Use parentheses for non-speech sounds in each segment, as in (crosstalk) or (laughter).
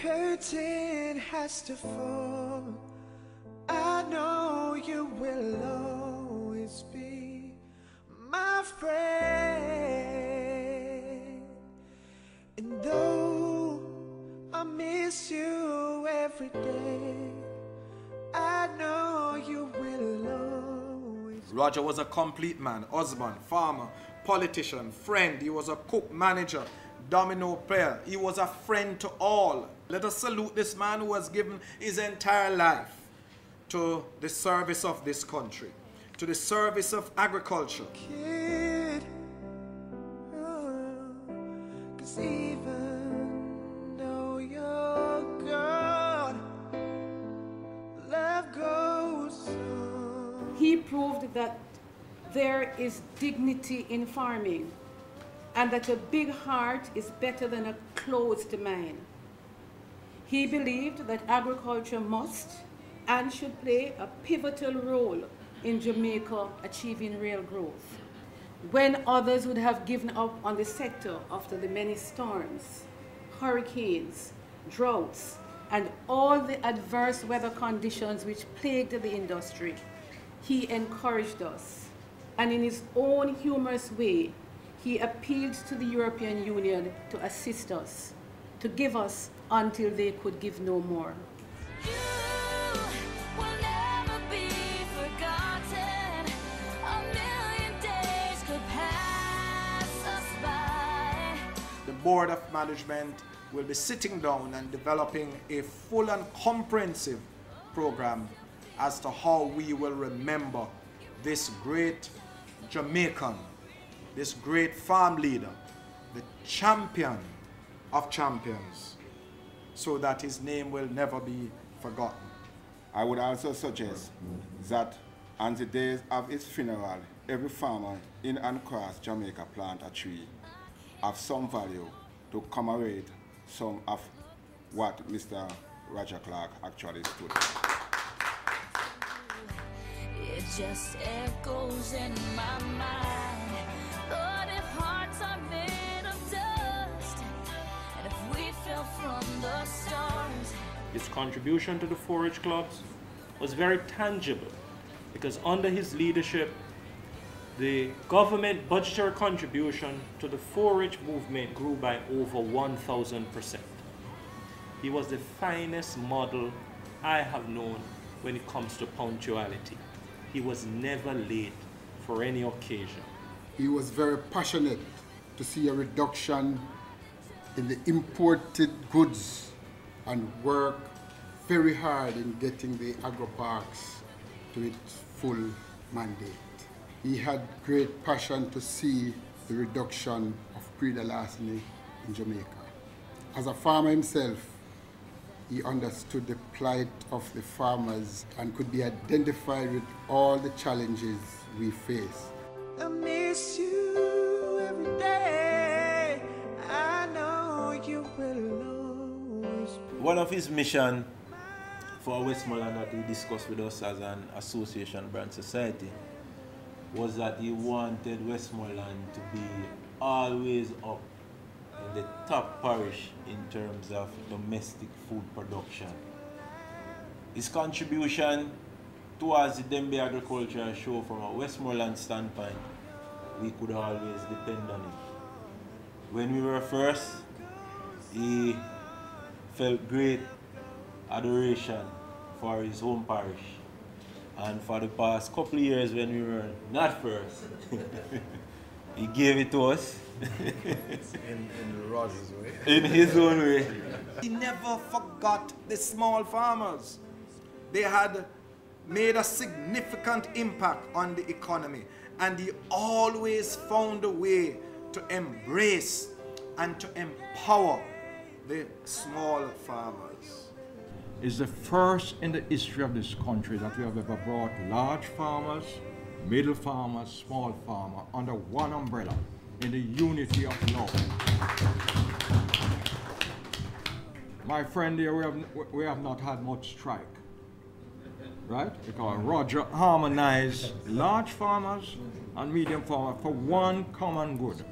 curtain has to fall, I know you will always be my friend. And though I miss you every day, I know you will always. Roger was a complete man, husband, farmer, politician, friend. He was a cook, manager, domino player. He was a friend to all. Let us salute this man who has given his entire life to the service of this country, to the service of agriculture. kid. Oh, Cause even though you're gone, love goes on. He proved that there is dignity in farming and that a big heart is better than a closed mind. He believed that agriculture must and should play a pivotal role in Jamaica achieving real growth. When others would have given up on the sector after the many storms, hurricanes, droughts, and all the adverse weather conditions which plagued the industry, he encouraged us. And in his own humorous way, he appealed to the European Union to assist us, to give us until they could give no more. You will never be forgotten. A million days could pass us by. The Board of Management will be sitting down and developing a full and comprehensive program as to how we will remember this great Jamaican, this great farm leader, the champion of champions, so that his name will never be forgotten. I would also suggest that on the days of his funeral, every farmer in and across Jamaica plant a tree of some value to commemorate some of what Mr. Roger Clarke actually stood for. It just echoes in my mind. Contribution to the 4-H clubs was very tangible because under his leadership, the government budgetary contribution to the 4-H movement grew by over 1,000%. He was the finest model I have known when it comes to punctuality. He was never late for any occasion. He was very passionate to see a reduction in the imported goods and work very hard in getting the agro parks to its full mandate. He had great passion to see the reduction of praedial larceny in Jamaica. As a farmer himself, he understood the plight of the farmers and could be identified with all the challenges we face. I miss you every day. I know you will always be. One of his mission for Westmoreland that he discussed with us as an association branch society was that he wanted Westmoreland to be always up in the top parish in terms of domestic food production. His contribution towards the Denbigh agriculture show from a Westmoreland standpoint, we could always depend on it. When we were first, he felt great adoration for his home parish. And for the past couple of years when we were not first, (laughs) he gave it to us (laughs) In, in Roger's way. in his own way. He never forgot the small farmers. They had made a significant impact on the economy, and he always found a way to embrace and to empower the small farmers. Is the first in the history of this country that we have ever brought large farmers, middle farmers, small farmer under one umbrella in the unity of law. My friend here, we have, we have not had much strike, right? Because Roger harmonized large farmers and medium farmers for one common good,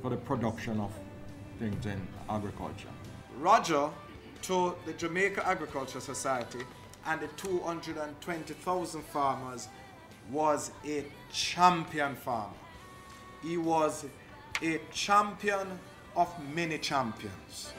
for the production of things in agriculture. Roger to the Jamaica Agriculture Society and the 220,000 farmers was a champion farmer. He was a champion of many champions.